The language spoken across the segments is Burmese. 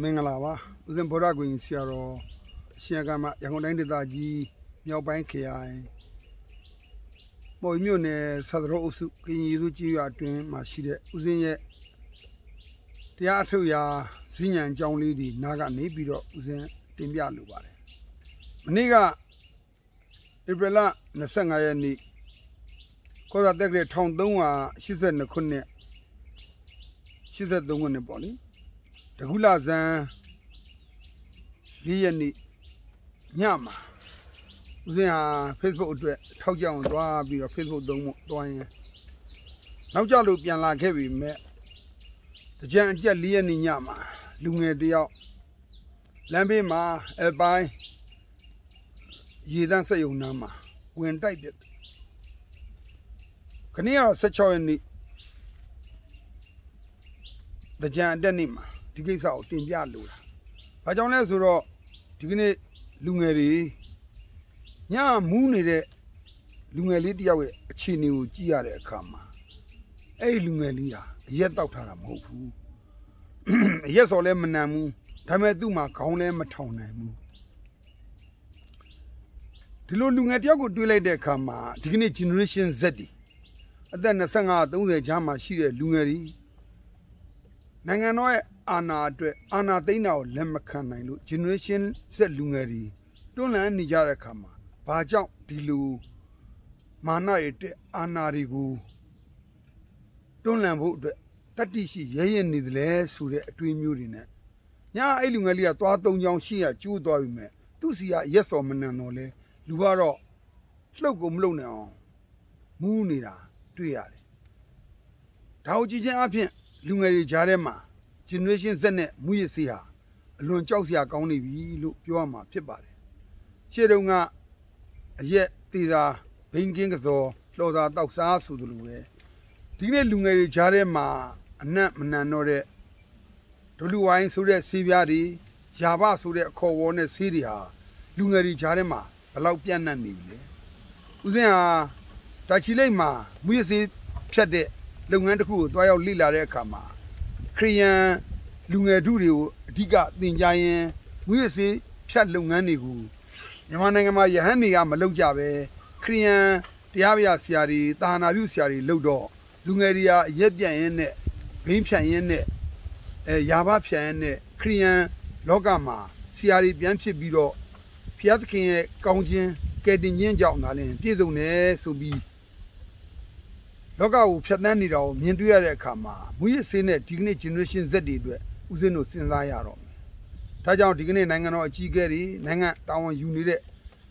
မင်္ဂလာပါဦးဇင်ဗောဓကွင်ဆရာတော်အရှင်ကမရန်ကုန်တိုင်းဒေသကြီးမြောက်ပိုင်းခရိုင်ပေါ်မြို့နယ်ဆသရောအုပ်စုကရင်ရီစုကြီးရွာအတွင်းမှာရှိတဲ့ဦးဇင်းရဲ့တရားအထုတ်ရာဇင်းညံကြောင်းလေးဒီနားကနေပြီးတော့ဦးဇင်းတင်ပြလိုပါတယ်မနေ့ကဧပြီလ25ရက်နေ့ကောသာတက်ကရ1382ခုနှစ်83ခုနှစ်ပေါ့လေ တကူလာဇန်၄ရက်နေ့ညမှာဦးဇင်းဟာ Facebook အတွက်ထောက်ကြအောင်သွားပြီးတော့ Facebook သုံးဖို့တွားရင်နောက်ကြလို့ပြန်လာခဲ့ပြီမဲ့တကြံအကျက်၄ရက်နေ့ညမှာလူငယ်တယောက်လမ်းဘေးမှာအပိုင်းရေတန်းစက်ယုံနားမှာဝင်တိုက်ပြခဏရော16ရက်နေ့တကြံအတက်နေ့မှာ ဒီကိစ္စကိုတင်ပြလိုတာ။ဘာကြောင့်လဲဆိုတော့ဒီကနေ့လူငယ်တွေညမူးနေတဲ့လူငယ်လေးတယောက်ရဲ့အခြေအနေကိုကြည့်ရတဲ့အခါမှာအဲ့ဒီလူငယ်လေးဟာအရက်တောက်ထားတာမဟုတ်ဘူး။အရက်စော်လည်းမနံဘူး။ဒါပေမဲ့သူ့မှာခေါင်းလည်းမထောင်နိုင်ဘူး။ဒီလိုလူငယ်တယောက်ကိုတွေးလိုက်တဲ့အခါမှာဒီကနေ့ generation Z တွေအသက်25 30ကြားမှာရှိတဲ့လူငယ်တွေနိုင်ငံတော်ရဲ့ အာဏာအတွက်အာဏာသိမ်းတာကိုလက်မခံနိုင်လို့ generation ဆက်လူငယ်တွေတွန်းလှန်နေကြတဲ့အခါမှာဘာကြောင့်ဒီလိုမာနရဲ့တဲ့အာဏာတွေကိုတွန်းလှန်ဖို့အတွက်တတိရှိရဲရဲနေတယ်လဲဆိုတဲ့အတွေးမျိုးတွေနဲ့ညာအဲ့လူငယ်လေးကသွားသုံးချောင်းရှိရကျိုးသွားပြီမဲ့သူ့စီကရက်စော်မနန်တော့လဲလူကတော့လှုပ်ကိုမလှုပ်နိုင်အောင်မူးနေတာတွေ့ရတယ်ဒါကိုကြည့်ချင်းအဖြစ်လူငယ်တွေကြားထဲမှာ generation Z နဲ့မူရစီဟာအလွန်ကြောက်စရာကောင်းနေပြီလို့ပြောရမှာဖြစ်ပါတယ်။ရှေ့တုန်းကအရက်သေးသာဘိန်းကင်းကစောလှော်သာတောက်စားဆိုသလိုပဲဒီနေ့လူငယ်တွေကြားထဲမှာအနက်မနန်တော့တဲ့ဒလူဝိုင်းဆိုတဲ့ဆေးပြားတွေယာဘဆိုတဲ့အခေါ်ဝေါ်နဲ့ဆေးတွေဟာလူငယ်တွေကြားထဲမှာဘလောက်ပြန့်နှံ့နေပြီလဲ။ဦးစင်းဟာတာချီလိတ်မှာမူရစီဖြတ်တဲ့လုပ်ငန်းတစ်ခုကိုတွားရောက်လေ့လာတဲ့အခါမှာ ခရီးယန်လူငယ်ထုတွေကိုအဓိကသင်ကြားရင်မူရစေးဖြတ်လုပ်ငန်းတွေကိုမြန်မာနိုင်ငံမှာယဟန်တွေကမလုပ်ကြပဲခရီးယန်တရားပြဆရာတွေတာဟာနာပြုဆရာတွေလုပ်တော့လူငယ်တွေကအရက်ပြန့်ရင်းနဲ့ဘိန်းဖြန့်ရင်းနဲ့အဲယာဘဖြန့်ရင်းနဲ့ခရီးယန်လောကမှာဆရာတွေပြန်ဖြစ်ပြီးတော့ဖျားသခင်ရဲ့ကောင်းခြင်းကယ်တင်ခြင်းကြောင့်သာလျှင်ပြည့်စုံတယ်ဆိုပြီး လောကကိုဖြတ်သန်းနေတာကိုမြင်တွေ့ရတဲ့အခါမှာမူရစေးနဲ့ဒီကနေ့ generation Z တွေအတွက်ဦးစင်းတို့စဉ်းစားရတော့မယ်။ဒါကြောင့်ဒီကနေ့နိုင်ငံတော်အကြီးအကဲတွေနိုင်ငံတာဝန်ယူနေတဲ့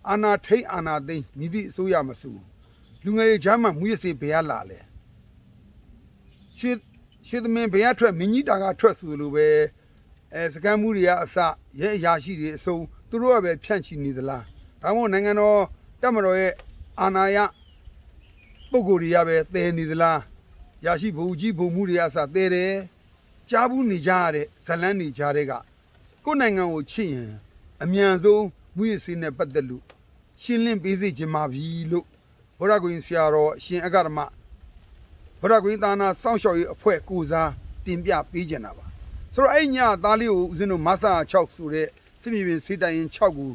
အာဏာထိန်အာဏာသိမ်းမြည်သည့်အစိုးရမဆိုလူငယ်တွေချမ်းမှမူရစေးဘယ်ရလာလဲ။ရှေ့ရှေ့သမင်ဘယ်ရထွက်မင်းကြီးတာကထွက်ဆိုလိုပဲအဲစကန်မှုတွေကအစရဲအရာရှိတွေအစုံသူတို့ကပဲဖြန့်ချီနေသလား။ဒါမှမဟုတ်နိုင်ငံတော်တက်မတော်ရဲ့အာဏာရ ပုံကိုယ်တွေကပဲတဲနေသလားရရှိဘုံကြီးဘုံမှုတွေအစတဲတယ်ကြားဘူးနေကြရတဲ့ဇလန်းနေကြတဲ့ကကိုယ်နိုင်ငံကိုချစ်ရင်အမြန်ဆုံးမူရစီနဲ့ပတ်သက်လို့ရှင်းလင်းပေးစေချင်ပါပြီလို့ဘုရားကွင်ဆရာတော်အရှင်အဂရမဘုရားကွင်သာနာစောင့်ရှောက်ရေးအဖွဲ့ကိုစားတင်ပြပေးကြတာပါဆိုတော့အဲ့ညသားလေးကိုဦးဇင်းတို့မဆာ6ဆိုတဲ့စစ်မြေပြင်စေတိုင်ရင်6ကို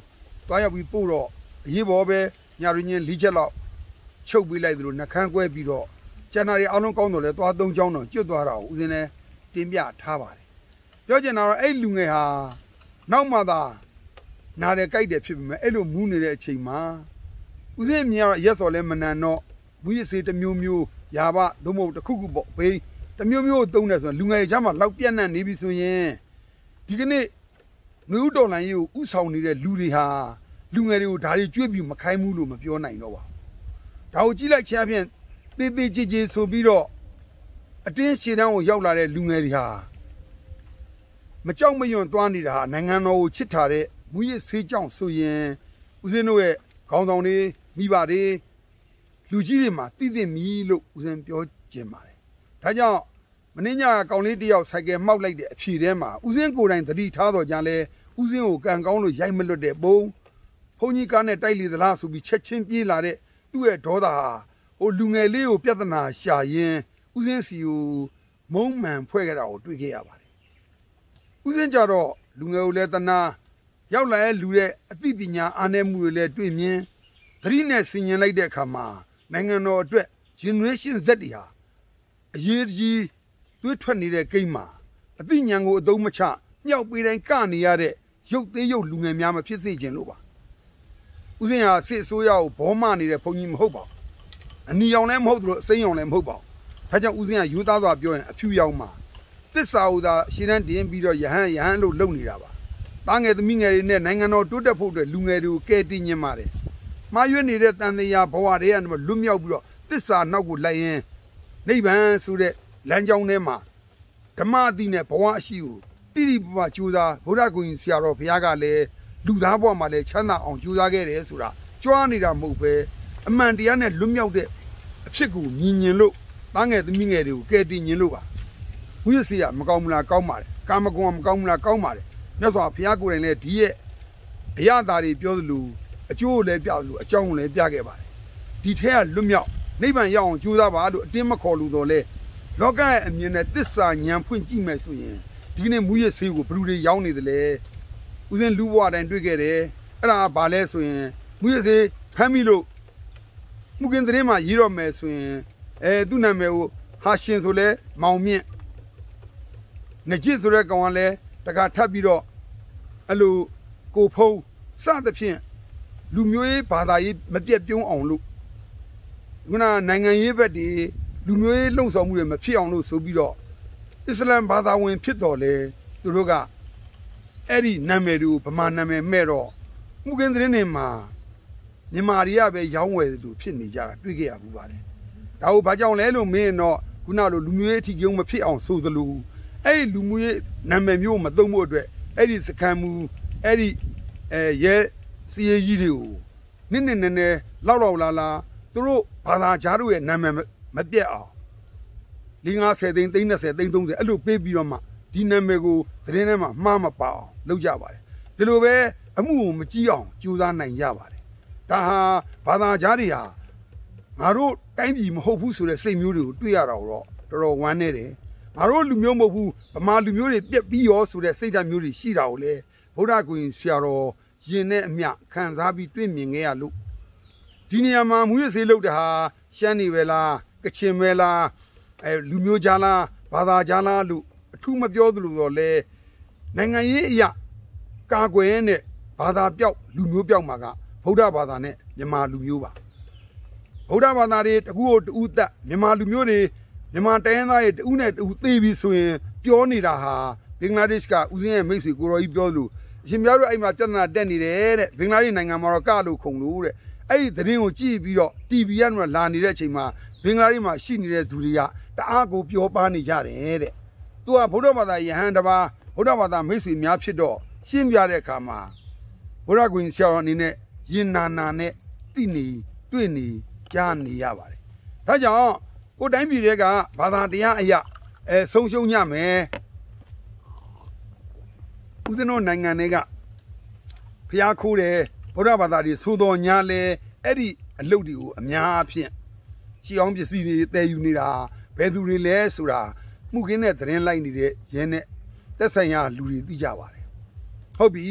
တွားရောက်ပြီးပို့တော့အရေးပေါ်ပဲညရင်းချင်း၄ချက်လောက် ချုပ်ပေးလိုက်သလိုနှကန်းကွဲပြီးတော့ကျန်တာတွေအားလုံးကောင်းတော့လဲသွားသုံးချောင်းတော့ကျွတ်သွားတာကိုဦးဇင်းလည်းတင်ပြထားပါတယ်ပြောချင်တာတော့အဲ့လူငယ်ဟာနောက်မှသာနားတယ်ကြိုက်တယ်ဖြစ်ပေမဲ့အဲ့လိုမူးနေတဲ့အချိန်မှာဦးဇင်းမြင်တော့ရက်စော်လဲမနန်တော့မူရစေတစ်မျိုးမျိုးယာဘသို့မဟုတ်တစ်ခုခုပေါ့ဘေးတစ်မျိုးမျိုးသုံးတယ်ဆိုရင်လူငယ်တွေချမ်းမှာလောက်ပြန့်နှံ့နေပြီဆိုရင်ဒီကနေ့နွေဦးတော်လိုင်းကြီးကိုဥဆောင်နေတဲ့လူတွေဟာလူငယ်တွေကိုဒါတွေကြွေးပြီးမခိုင်းဘူးလို့မပြောနိုင်တော့ပါဘူး ဒါကိုကြည့်လိုက်ချင်အပြင်တေးသေးကြည်ကြည်ဆိုပြီးတော့အတင်းရှည်တန်းကိုရောက်လာတဲ့လူငယ်တွေဟာမကြောက်မရွံ့သွားနေတာဟာနိုင်ငံတော်ကိုချစ်ထားတဲ့မူရစ်ဆေးကြောင့်ဆိုရင်ဦးဇင်းတို့ရဲ့ခေါင်းဆောင်တွေမိဘတွေလူကြီးတွေမှာတည်တည်မီလို့ဦးဇင်းပြောကျင်ပါတယ်။ဒါကြောင့်မင်းညကောင်လေးတယောက်ဆိုင်ကယ်မှောက်လိုက်တဲ့အဖြေထဲမှာဦးဇင်းကိုယ်တိုင်သတိထားတော့ကြလဲဦးဇင်းကိုကံကောင်းလို့ရိုက်မလွတ်တဲ့ပုံဘုန်းကြီးကားနဲ့တိုက်လေသလားဆိုပြီးချက်ချင်းပြေးလာတဲ့ သူ့ရဲ့ဒေါသဟာဟိုလူငယ်လေးကိုပြဿနာရှာရင်းဦးစင်းစီကိုမုံမှန်ဖွဲ့ခဲ့တာကိုတွေ့ခဲ့ရပါတယ်။ဥဥစဉ်ကြတော့လူငယ်ကိုလည်းတနာရောက်လာတဲ့လူရဲ့အသိပညာအားနည်းမှုတွေလည်းတွေ့မြင်သတိနဲ့ဆင်ញင်လိုက်တဲ့အခါမှာနိုင်ငံတော်အတွက် generation Z တွေဟာအရေးကြီးသွေးထွက်နေတဲ့ကိန်းမှာအသိဉာဏ်ကိုအသုံးမချမြောက်ပေးတိုင်းကနေရတဲ့ရုပ်သေးရုပ်လူငယ်များမဖြစ်စေခြင်းလို့ပါ ဥစဉ်ဟာစစ်အစိုးရကိုဘောမနေတဲ့ဘုံကြီးမဟုတ်ပါဘူးအနီရောင်လည်းမဟုတ်သလိုအစိမ်းရောင်လည်းမဟုတ်ပါဘူးဒါကြောင့်ဥစဉ်ကယူသားစွာပြောရင်အဖြူရောင်မှာတစ္ဆာဥသာရှင်းတန်းတင်ပြီးတော့ယဟန်ယဟန်လို့လုပ်နေတာပါတားငယ်သမီးငယ်တွေနဲ့နိုင်ငံတော်တိုးတက်ဖို့အတွက်လူငယ်တွေကိုကဲတင်ညင်ပါတယ်မှားရွေးနေတဲ့တန်တရားဘဝတွေကနေလွတ်မြောက်ပြီးတော့တစ္ဆာနောက်ကိုလိုက်ရင်နိဗ္ဗာန်ဆိုတဲ့လမ်းကြောင်းထဲမှာဓမ္မအတိနဲ့ဘဝအရှိကိုတိတိပပကြိုးစားဗုဒ္ဓဂုဏ်ဆရာတော်ဘုရားကလည်း လူသားဘဝမှာလည်းချမ်းသာအောင်ကြိုးစားခဲ့တယ်ဆိုတာကြွားနေတာမဟုတ်ပဲအမှန်တရားနဲ့လွတ်မြောက်တဲ့အဖြစ်ကိုမြင်ញင်လို့တားငယ်သမီးငယ်တွေကိုကဲတင်ញင်လို့ပါဝိရစီကမကောင်းဘူးလားကောင်းပါတယ်ကာမဂုဏ်ကမကောင်းဘူးလားကောင်းပါတယ်မြတ်စွာဘုရားကိုယ်တိုင်လည်းဒီရဲ့အရသာတွေပြောသလိုအကျိုးကိုလည်းပြသလိုအကြောင်းကိုလည်းပြခဲ့ပါတယ်ဒီထဲကလွတ်မြောက်နိဗ္ဗာန်ရောက်အောင်ကြိုးစားပါလို့အတင်းမခေါ်လို့တော့လဲလောကရဲ့အမြင်နဲ့တစ္ဆာဉာဏ်ဖွင့်ကြည့်မယ်ဆိုရင်ဒီနေ့မူရဆေးကိုဘလူတွေရောင်းနေတယ်လေ ဦးစင်းလူဘဝတိုင်းတွေ့ခဲ့တယ်အဲ့ဒါဘာလဲဆိုရင်မူရဆေးဖမ်းမိလို့မှုကင်သတင်းမှာရေးတော့မယ်ဆိုရင်အဲသူ့နာမည်ကိုဟာရှင်ဆိုလဲမောင်မြင့်ငကြစ်ဆိုတဲ့ကောင်ကလည်းတခါထပ်ပြီးတော့အဲ့လိုကိုဖုံးစသဖြင့်လူမျိုးရေးဘာသာရေးမပြတ်ပြုံးအောင်လို့ခုနနိုင်ငံရေးဘက်တွေလူမျိုးရေးလှုံ့ဆော်မှုတွေမဖြစ်အောင်လို့ဆိုပြီးတော့အစ္စလမ်ဘာသာဝင်ဖြစ်တော်လေသူတို့က အဲ့ဒီနာမည်တွေကိုဗမာနာမည်မဲ့တော့မှုကင်းသတင်းတွေမှာမြန်မာတွေကပဲရောင်းဝယ်သူဖြစ်နေကြတာတွေ့ကြရဘူးပါတယ်ဒါကိုဘာကြောင့်လဲလို့မင်းတော့ခုနလိုလူမျိုးရေးအထီးကျုံမဖြစ်အောင်ဆိုသလိုအဲ့ဒီလူမျိုးရေးနာမည်မျိုးမသုံးဖို့အတွက်အဲ့ဒီစကံမူအဲ့ဒီအဲရဲစီရေးကြီးတွေကိုနစ်နစ်နဲနဲလောက်လောက်လာလာသူတို့ဘာသာကြားတို့ရဲ့နာမည်မပြတ်အောင်50သိန်းသိန်း30သိန်း30အဲ့လိုပေးပြီးတော့မှဒီနာမည်ကိုသတင်းထဲမှာမှားမပါအောင် လုပ်ကြပါတယ်ဒီလိုပဲအမှုကိုမကြည့်အောင်ကြိုးစားနိုင်ကြပါတယ်ဒါဟာဘာသာကြားတွေဟာငါတို့တိုင်းပြည်မဟုတ်ဘူးဆိုတဲ့စိတ်မျိုးတွေကိုတွေ့ရတာတော့တော်တော်ဝမ်းနေတယ်ငါတို့လူမျိုးမဟုတ်ဘူးဗမာလူမျိုးတွေပြက်ပြီးရောဆိုတဲ့စိတ်ဓာတ်မျိုးတွေရှိတာကိုလေဗုဒ္ဓဂုဏ်ဆရာတော်ရင်နဲ့အမျှခံစားပြီးတွေ့မြင်ခဲ့ရလို့ဒီနေရာမှာမူရစေးလုပ်တာဟာရှမ်းနေပဲလားကချင်ပဲလားအဲလူမျိုးကြားလားဘာသာကြားလားလို့အထူးမပြောသလိုတော့လေ နိုင်ငံရေးအရာကာကွယ်နဲ့ဘာသာပြောက်လူမျိုးပြောက်မှာကဗုဒ္ဓဘာသာနဲ့မြန်မာလူမျိုးပါဗုဒ္ဓဘာသာတွေတကူကိုတူတက်မြန်မာလူမျိုးတွေမြန်မာတိုင်းရင်းသားတွေတူနဲ့တူသေးပြီဆိုရင်ပြောနေတာဟာဘင်္ဂလားဒေ့ရှ်ကဦးစင်းရဲ့မိတ်ဆွေကိုရောကြီးပြောလို့အရှင်များတို့အဲ့မှာပြဿနာတက်နေတယ်တဲ့ဘင်္ဂလားဒေ့ရှ်နိုင်ငံမှာတော့ကလို့ခုံလို့တဲ့အဲ့ဒီသတင်းကိုကြည့်ပြီးတော့ TV ကနေလာနေတဲ့အချိန်မှာဘင်္ဂလားဒေ့ရှ်မှာရှိနေတဲ့သူတွေကတအားကိုပြောပါနေကြတယ်တဲ့သူကဗုဒ္ဓဘာသာယဟန်တပါ ဗုဒ္ဓဘာသာမိတ်ဆွေများဖြစ်တော့ရှင်းပြတဲ့အခါမှာဘုရားကွင်ဆရာတော်အနေနဲ့ရင်နာနာနဲ့တိနေတွေ့နေကြားနေရပါတယ်ဒါကြောင့်ကိုတိုင်းပြည်တွေကဘာသာတရားအရာအဲဆုံးရှုံးညမယ်ဦးဇင်းတို့နိုင်ငံတွေကဖျားခိုးတယ်ဗုဒ္ဓဘာသာတွေသို့တော်ညာလဲအဲ့ဒီအလုပ်တွေကိုအများအဖြစ်ရှီအောင်ပစ္စည်းတွေတည်ယူနေတာဘယ်သူတွေလဲဆိုတာမှုခင်းတဲ့သတင်းလိုက်နေတဲ့ရင်းနဲ့ သက်ဆိုင်ရာလူတွေသိကြပါတယ်ဟုတ်ပြီ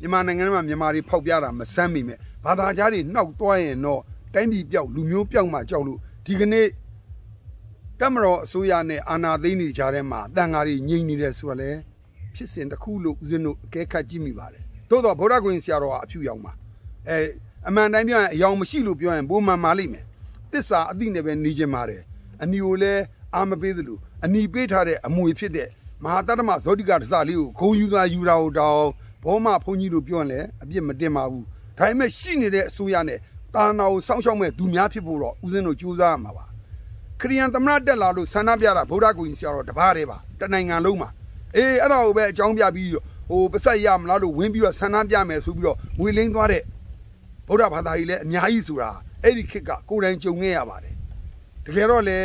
မြန်မာနိုင်ငံမှာမြန်မာတွေဖောက်ပြတာမဆမ်းမိမဲ့ဘာသာကြားတွေနှောက်သွားရင်တော့တိုင်းပြည်ပြောက်လူမျိုးပြောက်မှကြောက်လို့ဒီကနေ့ကမတော်အစိုးရနဲ့အာဏာသိမ်းနေကြတဲ့မှာတန်ဃာတွေငြိမ်နေတယ်ဆိုတာလေဖြစ်စဉ်တစ်ခုလို့ဦးဇင်းတို့အကဲခတ်ကြည့်မိပါတယ်သို့တော့ဗုဒ္ဓဂုဏ်ဆရာတော်ကအဖြူရောင်ပါအဲအမှန်တိုင်းပြောရင်အယောင်မရှိလို့ပြောရင်ပုံမှန်မာလိမ့်မယ်တစ္ဆာအတိနဲ့ပဲနေခြင်းပါတယ်အနီကိုလည်းအာမပေးသလိုအနီပေးထားတဲ့အမွေဖြစ်တဲ့ မဟာတတ္တမဇောတိကတစလေးကိုဂုံယူသာယူတာဟိုတောင်ဘောမဘုန်းကြီးတို့ပြောရင်လည်းအပြစ်မတင်ပါဘူးဒါပေမဲ့ရှိနေတဲ့အစိုးရနဲ့တာနာကိုစောင့်ရှောက်မဲ့သူများဖြစ်ဖို့တော့ဦးဇင်းတို့ကြိုးစားရမှာပါခရီးယန်သမရတက်လာလို့ဆန္ဒပြတာဗုဒ္ဓဂုဏ်ဆရာတော်တပါးတည်းပါတနိုင်ငံလုံးမှာအေးအဲ့ဒါကိုပဲအကြောင်းပြပြီးဟိုပဆက်ရမလားလို့ဝင်းပြီးတော့ဆန္ဒပြမယ်ဆိုပြီးတော့ငွေလင်းသွားတဲ့ဗုဒ္ဓဘာသာကြီးလည်းအများကြီးဆိုတာအဲ့ဒီခေတ်ကကိုယ်တိုင်ကြုံခဲ့ရပါတယ်တကယ်တော့လေ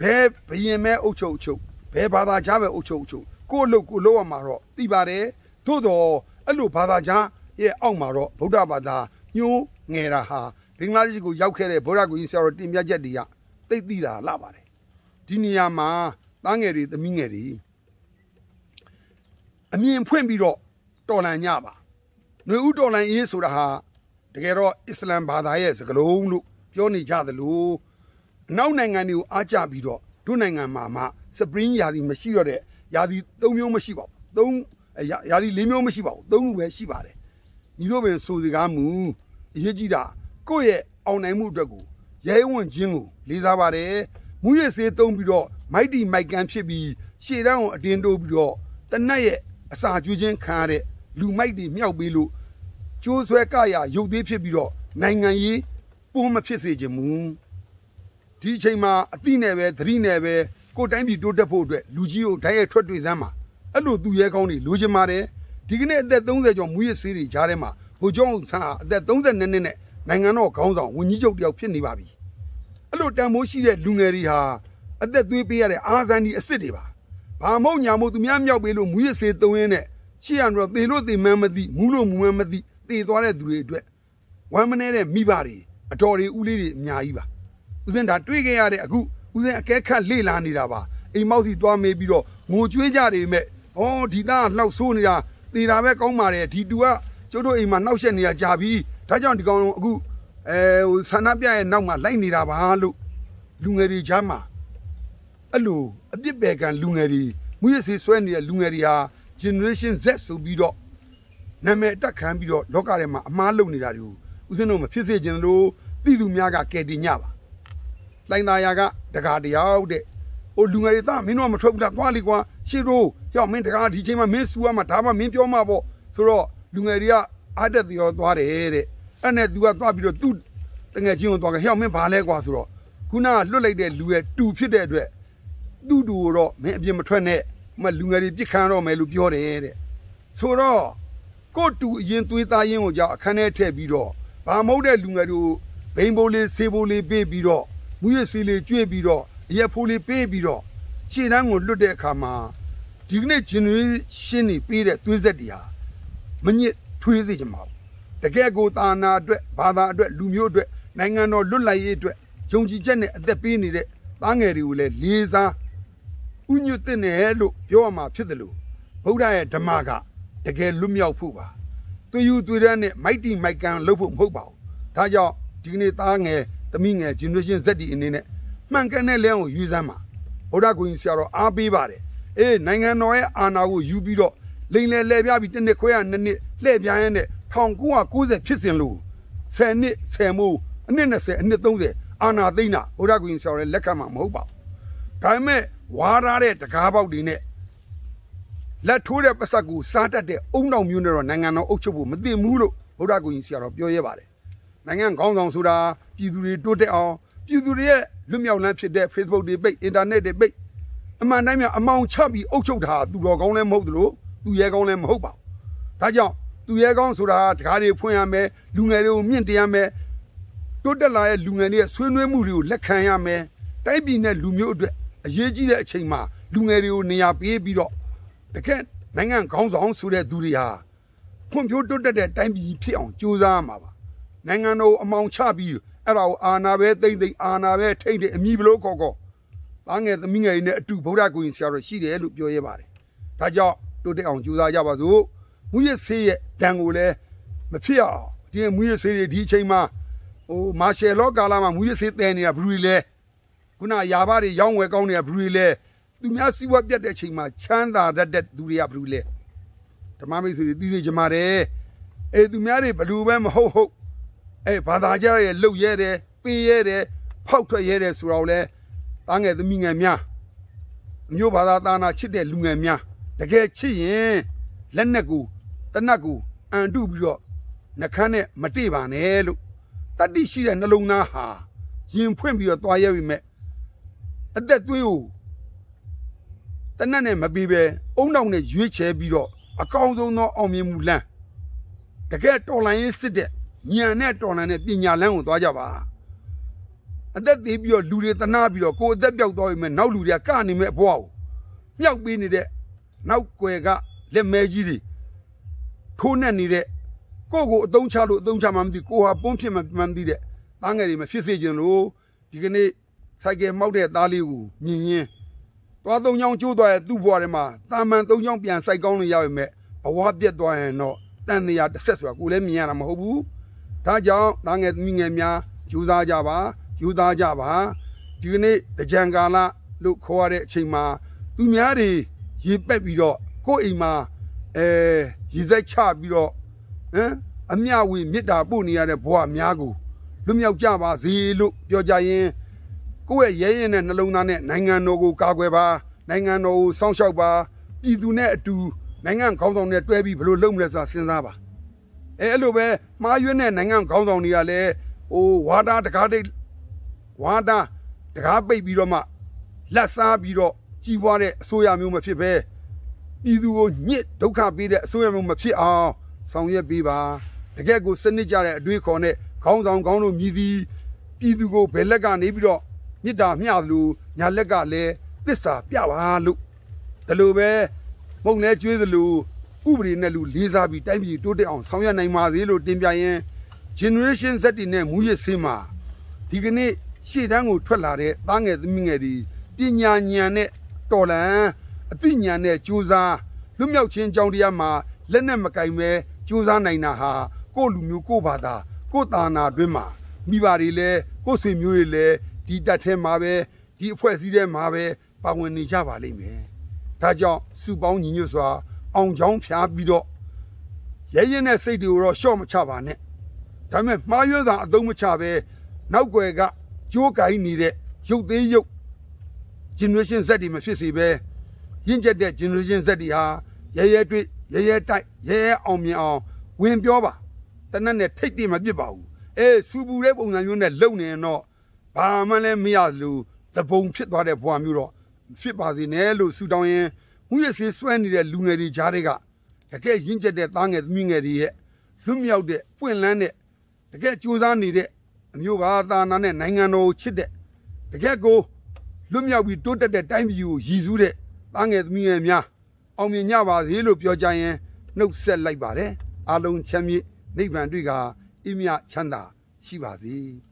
ဘဲဘယင်မဲအုပ်ချုပ်ချုပ် ဘဲဘာသာကြားပဲအုပ်ချုပ်ချုပ်ကိုယ့်အလုပ်ကိုလုပ်ရမှာတော့သိပါတယ်သို့တော့အဲ့လိုဘာသာကြားရဲ့အောက်မှာတော့ဗုဒ္ဓဘာသာညှိုးငယ်တာဟာဘင်္ဂလားဒေ့ရှ်ကိုရောက်ခဲ့တဲ့ဗုဒ္ဓဂုကြီးဆရာတော်တင်ပြချက်တွေကသိသိတာလာပါတယ်ဒီနေရာမှာသားငယ်တွေသမီးငယ်တွေအမြင်ဖွင့်ပြီးတော့တော်လန်ကြပါຫນွေဦးတော်လန်ရေးဆိုတာဟာတကယ်တော့အစ္စလမ်ဘာသာရဲ့စကားလုံးလို့ပြောနေကြသလိုအနောက်နိုင်ငံတွေကိုအားကျပြီးတော့တို့နိုင်ငံမှာမှ စပရင်းယာဒီမရှိတော့တဲ့ယာဒီ၃မျိုးမရှိပါဘူးသုံးယာဒီ၄မျိုးမရှိပါဘူးသုံးခုပဲရှိပါတယ်ညီတို့ပင်ဆိုစကားမူအရေးကြီးတာကိုယ့်ရဲ့အောင်နိုင်မှုအတွက်ကိုရဲဝံ့ခြင်းကိုလေးစားပါတယ်မူရစေးသုံးပြီးတော့မိုက်တီမိုက်ကန်ဖြစ်ပြီးရှေ့တန်းကိုအတင်းတိုးပြီးတော့တနက်ရဲ့အစာကျွေးခြင်းခံရတဲ့လူမိုက်တွေမြောက်ပေးလို့ကျိုးဆွဲကရရုပ်သေးဖြစ်ပြီးတော့နိုင်ငံရေးပုံမဖြစ်စေခြင်းမူဒီအချိန်မှာအတိနဲ့ပဲသတိနဲ့ပဲ ကိုတိုင်းပြည်တိုးတက်ဖို့အတွက်လူကြီးကိုဓာတ်ရိုက်ထွက်တွေ့စမ်းမှာအဲ့လိုသူရဲကောင်းတွေလိုချင်ပါတယ်ဒီကနေ့အသက်30ကျော်မူရစေးတွေကြားထဲမှာဘိုလ်ချုပ်ဆန်းအသက်32နှစ်နဲ့နိုင်ငံတော်ခေါင်းဆောင်ဝန်ကြီးချုပ်တယောက်ဖြစ်နေပါပြီအဲ့လိုတန်ဖိုးရှိတဲ့လူငယ်တွေဟာအသက်သွေးပေးရတဲ့အာဇန်ဒီအစ်စ်တွေပါဘာမဟုတ်ညာမို့သူများမြောက်ပေးလို့မူရစေးသုံးရင်းနဲ့ရှေ့ရတော့သေလို့သေမှန်းမသိမူးလို့မူမှန်းမသိသေသွားတဲ့သူတွေအတွက်ဝမ်းမနေတဲ့မိဘတွေအတော်တွေဦးလေးတွေအများကြီးပါဦးစင်ဒါတွေးခဲ့ရတဲ့အခု ဦးစင်အကဲခတ်လေ့လာနေတာပါအိမ်မောက်စီသွားမေးပြီးတော့ငိုကြွေးကြတယ်မဲ့ဩဒီသားလှောက်ဆိုးနေတာသေတာပဲကောင်းပါတယ်ဒီတူကကျိုးတို့အိမ်မှာနှောက်ရက်နေတာကြာပြီဒါကြောင့်ဒီကောင်အခုအဲဟိုဆန္ဒပြရဲ့နောက်မှာလိုက်နေတာပါလို့လူငယ်တွေချမ်းမှာအဲ့လိုအပြစ်ပယ်ကံလူငယ်တွေမူရစီဆွဲနေတဲ့လူငယ်တွေဟာ generation Z ဆိုပြီးတော့နာမည်တက်ခံပြီးတော့လောကထဲမှာအမားလုံနေတာတွေကိုဦးဇင်းတို့မဖြစ်စေချင်လို့ပြည်သူများကကယ်တင်ကြပါ လိုင်းသားယာကတကားတယောက်တဲ့ဟိုလူငယ်တွေသားမင်းတို့မထွက်ဘူးလားသွားလီကွာရှေ့တို့ရောက်မင်းတကားဒီချိန်မှာမင်းစူရမှာဒါမှမင်းပြောမှာပေါ့ဆိုတော့လူငယ်တွေကအားတက်ပြောသွားတယ်တဲ့အဲ့နဲ့ तू ကသွားပြီးတော့သူ့တငယ်ချင်းကိုသွားခဲ့ဟောက်မင်းဘာလဲကွာဆိုတော့ခုနကလွတ်လိုက်တဲ့လူရဲ့တူဖြစ်တဲ့အတွက်သူ့တူတော့မင်းအပြင်မထွက်နဲ့မလူငယ်တွေပြစ်ခမ်းတော့မယ်လို့ပြောတယ်တဲ့ဆိုတော့ကိုတူအရင်သွေးသားရင်းကိုကြောက်အခန်းထဲထည့်ပြီးတော့ဘာမဟုတ်တဲ့လူငယ်တို့ဘိန်ဘိုးလေးဆေးဘိုးလေးပေးပြီးတော့ မူရစီလေးကျွေးပြီးတော့အရက်ဖိုးလေးပေးပြီးတော့ခြေတန်းကိုလွတ်တဲ့အခါမှာဒီကနေ့ generation တွေပေးတဲ့သွေးဆက်တွေဟာမညစ်ထွေးစေချင်ပါဘူးတကယ်ကိုသာနာအတွက်ဘာသာအတွက်လူမျိုးအတွက်နိုင်ငံတော်လွတ်လပ်ရေးအတွက်ယုံကြည်ချက်နဲ့အသက်ပေးနေတဲ့သားငယ်တွေကိုလည်းလေးစားဥညွတ်တဲ့နယ်လို့ပြောရမှာဖြစ်တယ်လို့ဗုဒ္ဓရဲ့ဓမ္မကတကယ်လွတ်မြောက်ဖို့ပါသူယူသူရနဲ့မိုက်တီမိုက်ကန်လုပ်ဖို့မဟုတ်ပါဘူးဒါကြောင့်ဒီကနေ့သားငယ် သမီးငယ် generation Z ဒီအနေနဲ့မှန်ကန်တဲ့လမ်းကိုယူစမ်းပါဗုဒ္ဓကိုရင်ဆရာတော်အားပေးပါတယ်အေးနိုင်ငံတော်ရဲ့အာဏာကိုယူပြီးတော့လိန်လေလဲပြပြီးတစ်နှစ်ခွဲရနှစ်နှစ်လှည့်ပြားရင်းနဲ့1990ဖြစ်စဉ်လို့10နှစ်10မိုးအနှစ်20အနှစ်30အာဏာသိမ်းတာဗုဒ္ဓကိုရင်ဆရာတော်လက်ခံမှာမဟုတ်ပါဘူးဒါပေမဲ့ဝါရတဲ့တကားပေါက်တွေနဲ့လက်ထိုးတဲ့ပတ်သက်ကိုစားတတ်တဲ့အုံတော်မျိုးနဲ့တော့နိုင်ငံတော်အုပ်ချုပ်ဖို့မသိဘူးလို့ဗုဒ္ဓကိုရင်ဆရာတော်ပြောရဲပါတယ် နိုင်ငံခေါင်းဆောင်ဆိုတာပြည်သူတွေတိုးတက်အောင်ပြည်သူတွေရဲ့လွတ်မြောက်လန်းဖြစ်တဲ့ Facebook တွေပိတ် internet တွေပိတ်အမှန်တိုင်းများအမောင်ချပြီးအုပ်ချုပ်တာသူတော်ကောင်းလည်းမဟုတ်သလိုသူရဲကောင်းလည်းမဟုတ်ပါဘူးဒါကြောင့်သူရဲကောင်းဆိုတာတကားတွေဖွင့်ရမယ်လူငယ်တွေကိုမြင့်တင်ရမယ်တိုးတက်လာတဲ့လူငယ်တွေရဲ့ဆွေးနွေးမှုတွေကိုလက်ခံရမယ်တိုက်ပြည်နဲ့လူမျိုးအတွက်အရေးကြီးတဲ့အချိန်မှာလူငယ်တွေကိုနေရာပေးပြီးတော့တကယ်နိုင်ငံခေါင်းဆောင်ဆိုတဲ့သူတွေဟာဖွံ့ဖြိုးတိုးတက်တဲ့တိုင်းပြည်ဖြစ်အောင်ကြိုးစားရမှာပါ နိုင်ငံတော်အမောင်ချပြီးအဲ့ဒါကိုအာနာပဲတိမ့်တိမ့်အာနာပဲထိမ့်တယ်အမိဘလို့ခေါ်ခေါ်သားငယ်သမီးငယ်တွေနဲ့အတူဗုဒ္ဓကိုရင်ဆရာတော်ရှိတယ်လို့ပြောရဲပါတယ်ဒါကြောင့်တိုးတက်အောင်ကြိုးစားကြပါစို့မူရဆေးရဲ့ဒဏ်ကိုလည်းမဖြစ်အောင်ဒီမူရဆေးတွေဒီအချိန်မှာဟိုမာရှယ်လောကာလာမှာမူရဆေးတဲနေတာဘယ်လိုလဲခုနရာဘာတွေရောင်းဝယ်ကောင်းနေတာဘယ်လိုလဲသူများစီးပွားပြတ်တဲ့အချိန်မှာချမ်းသာတတ်တဲ့သူတွေကဘယ်လိုလဲဓမ္မမိတ်ဆွေတွေသိစေချင်ပါတယ်အဲသူများတွေဘယ်လိုပဲမဟုတ်ဟုတ် အဲဘာသာကြရဲ့လှုပ်ရဲတယ်ပေးရဲတယ်ဖောက်ထွက်ရဲတယ်ဆိုတော့လဲတားငယ်သမီးငယ်များအမျိုးဘာသာသာနာချစ်တဲ့လူငယ်များတကယ်ချစ်ရင်လက်နက်ကိုတနတ်ကိုအန်တုပြီးတော့နှခမ်းနဲ့မတိပါနဲ့လို့တတိရှိတဲ့နှလုံးသားဟာရင်ဖွင့်ပြီးတော့သွားရဲပြီမဲ့အသက်သွေးကိုတနတ်နဲ့မပြီးပဲအုံနောက်နဲ့ရွေးချယ်ပြီးတော့အကောင်းဆုံးသောအောင်မြင်မှုလမ်းတကယ်တော်လိုင်းရေးစစ်တဲ့ ညံနဲ့တော်လန်တဲ့ပညာလမ်းကိုသွားကြပါအသက်သေးပြီးတော့လူတွေတနာပြီးတော့ကိုယ်အသက်ပြောက်သွားပြီမဲ့နောက်လူတွေကကနေမဲ့အဘွားကိုမြောက်ပေးနေတဲ့နောက်ွယ်ကလက်မဲကြီးတွေထိုးနှက်နေတဲ့ကိုယ့်ကိုအတုံးချလို့အတုံးချမှမသိကိုဟာပွန်းဖြစ်မှမှမသိတဲ့သားငယ်တွေမဖြစ်စေချင်လို့ဒီကနေ့စိုက်ကယ်မောက်တဲ့သားလေးကိုမြင်ရင်သွားသုံးချောင်းကျိုးသွားရဲ့သူ့ဘဝထဲမှာတာမန်သုံးချောင်းပြန်စိုက်ကောင်းလို့ရပါမယ်ဘဝပြက်သွားရင်တော့တန်တရားတစ်ဆက်ဆိုတာကိုလည်းမြင်ရတာမဟုတ်ဘူး ဒါကြောင့်တာငယ်သမီးငယ်များယူသားကြပါယူသားကြပါဒီကနေ့ကြံကာလလို့ခေါ်ရတဲ့အချိန်မှာသူများတွေရေပက်ပြီးတော့ကိုယ့်အိမ်မှာအဲရေစက်ချပြီးတော့ဟမ်အမြဝေမေတ္တာပို့နေရတဲ့ဘဝများကိုလွတ်မြောက်ကြပါစေလို့ပြောကြရင်ကိုယ့်ရဲ့ရဲရင်တဲ့နှလုံးသားနဲ့နိုင်ငံတော်ကိုကာကွယ်ပါနိုင်ငံတော်ကိုစောင့်ရှောက်ပါပြည်သူနဲ့အတူနိုင်ငံခေါင်းဆောင်နဲ့တွဲပြီးဘယ်လိုလုပ်မလဲဆိုတာစဉ်းစားပါ အဲအဲ့လိုပဲမှားယွင်းတဲ့နိုင်ငံခေါင်းဆောင်တွေကလည်းဟိုဝါဒတကားတိတ်ဝါဒတကားပိတ်ပြီးတော့မှလက်စားပြီးတော့ကြီးပွားတဲ့အစိုးရမျိုးမဖြစ်ပဲပြည်သူကိုညစ်ဒုက္ခပေးတဲ့အစိုးရမျိုးမဖြစ်အောင်ဆောင်ရွက်ပေးပါတကယ့်ကိုစနစ်ကြတဲ့အတွေးခေါ်နဲ့ခေါင်းဆောင်ခေါင်းတို့မြည်သည်ပြည်သူကိုဘယ်လက်ကနေပြီးတော့မြစ်တာမျှလို့ညာလက်ကလည်းသစ္စာပြပါလို့ဒီလိုပဲမုံလဲကျွေးသလို ဥပဒေနဲ့လူလေးစားပြီးတိုင်းပြည်တိုးတက်အောင်ဆောင်ရွက်နိုင်ပါစေလို့တင်ပြရင်း generation Z တွေနဲ့မူရစ်စင်းမှာဒီကနေ့ရှေ့တန်းကိုထွက်လာတဲ့သားငယ်သမီးငယ်တွေပညာဉာဏ်နဲ့တော်လန်အသိဉာဏ်နဲ့ကြိုးစားလွတ်မြောက်ခြင်းအကြောင်းတရားမှာလက်နဲ့မကင်ပဲကြိုးစားနိုင်တာဟာကိုယ့်လူမျိုးကိုယ့်ဘာသာကိုယ့်တာနာအတွင်းမှာမိဘတွေလည်းကိုယ့်ဆွေမျိုးတွေလည်းဒီတက်ထဲမှာပဲဒီအဖွဲ့အစည်းထဲမှာပဲပါဝင်နေကြပါလိမ့်မယ်ဒါကြောင့်စုပေါင်းညီညွတ်စွာ အောင်ချောင်းဖျားပြီးတော့ရဲရဲနဲ့စိတ်တွေကိုတော့ရှော့မချပါနဲ့ဒါပေမဲ့မှားရွက်တာအသုံးမချပဲနောက်ွယ်ကကြိုးကိုင်းနေတဲ့ရုပ်သေးရုပ် generation Z တွေမဖြစ်စေပဲရင့်ကျက်တဲ့ generation Z တွေဟာရဲရဲတွေ့ရဲရဲတိုက်ရဲရဲအောင်မြင်အောင်ဝင်ပြောပါတနက်နဲ့ထိတ်တိမပြစ်ပါဘူးအဲစူပူတဲ့ပုံစံမျိုးနဲ့လုံနေရင်တော့ဘာမှလည်းမရလို့သဘုံဖြစ်သွားတဲ့ဘဝမျိုးတော့ဖြစ်ပါစေနဲ့လို့ဆူတောင်းရင် မှုရစေးဆွဲနေတဲ့လူငယ်တွေကြားတွေကတကယ်ရင့်ကျက်တဲ့သားငယ်သမီးငယ်တွေရဲ့လွတ်မြောက်တဲ့ပွင့်လန်းတဲ့တကယ်ကြိုးစားနေတဲ့အမျိုးဘာသာနာနဲ့နိုင်ငံတော်ကိုချစ်တဲ့တကယ်ကိုလွတ်မြောက်ပြီးတိုးတက်တဲ့တိုင်းပြည်ကိုရည်စူးတဲ့သားငယ်သမီးငယ်များအောင်မြင်ကြပါစေလို့ပြောကြရင်နှုတ်ဆက်လိုက်ပါတယ်အလုံးချမ်းမြေ့နိဗ္ဗာန်တွေ့ကအမြချမ်းသာရှိပါစေ။